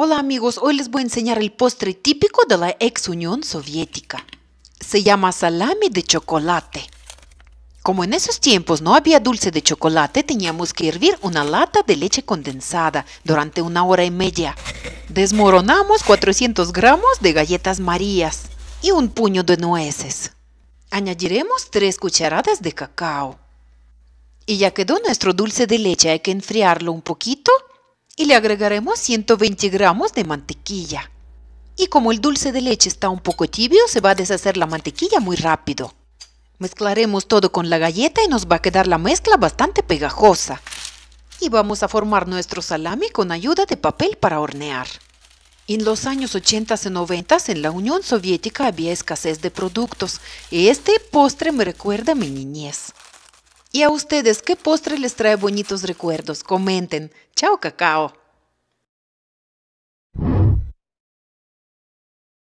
Hola amigos, hoy les voy a enseñar el postre típico de la ex Unión Soviética. Se llama salami de chocolate. Como en esos tiempos no había dulce de chocolate, teníamos que hervir una lata de leche condensada durante una hora y media. Desmoronamos 400 gramos de galletas marías y un puño de nueces. Añadiremos 3 cucharadas de cacao. Y ya quedó nuestro dulce de leche, hay que enfriarlo un poquito y le agregaremos 120 gramos de mantequilla. Y como el dulce de leche está un poco tibio, se va a deshacer la mantequilla muy rápido. Mezclaremos todo con la galleta y nos va a quedar la mezcla bastante pegajosa. Y vamos a formar nuestro salami con ayuda de papel para hornear. En los años 80 y 90 en la Unión Soviética había escasez de productos y este postre me recuerda a mi niñez. ¿Y a ustedes qué postre les trae bonitos recuerdos? Comenten. Chao, cacao.